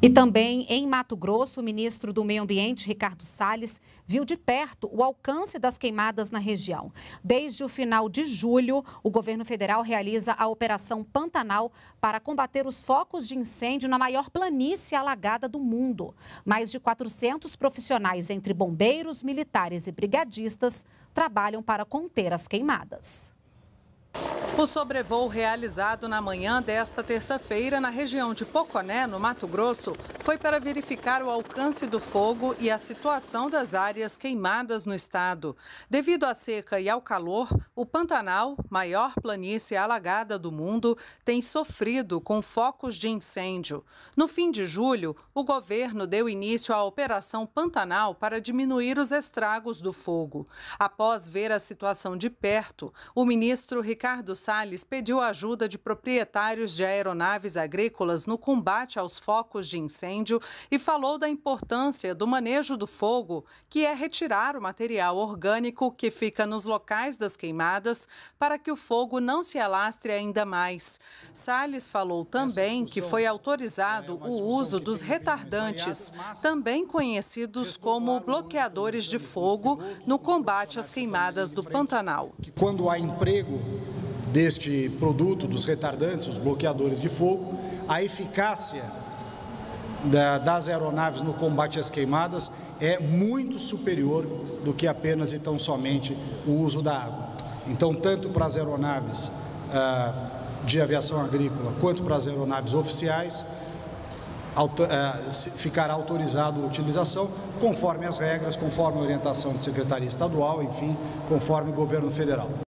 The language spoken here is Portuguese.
E também em Mato Grosso, o ministro do Meio Ambiente, Ricardo Salles, viu de perto o alcance das queimadas na região. Desde o final de julho, o governo federal realiza a Operação Pantanal para combater os focos de incêndio na maior planície alagada do mundo. Mais de 400 profissionais, entre bombeiros, militares e brigadistas, trabalham para conter as queimadas. O sobrevoo realizado na manhã desta terça-feira na região de Poconé, no Mato Grosso, foi para verificar o alcance do fogo e a situação das áreas queimadas no estado. Devido à seca e ao calor, o Pantanal, maior planície alagada do mundo, tem sofrido com focos de incêndio. No fim de julho, o governo deu início à Operação Pantanal para diminuir os estragos do fogo. Após ver a situação de perto, o ministro Ricardo Salles pediu ajuda de proprietários de aeronaves agrícolas no combate aos focos de incêndio e falou da importância do manejo do fogo, que é retirar o material orgânico que fica nos locais das queimadas para que o fogo não se alastre ainda mais. Salles falou também que foi autorizado o uso dos retardantes, também conhecidos como bloqueadores de fogo, no combate às queimadas do Pantanal. Quando há emprego deste produto, dos retardantes, os bloqueadores de fogo, a eficácia da, das aeronaves no combate às queimadas é muito superior do que apenas e tão somente o uso da água. Então, tanto para as aeronaves ah, de aviação agrícola quanto para as aeronaves oficiais, auto, ah, ficará autorizado a utilização conforme as regras, conforme a orientação de Secretaria Estadual, enfim, conforme o governo federal.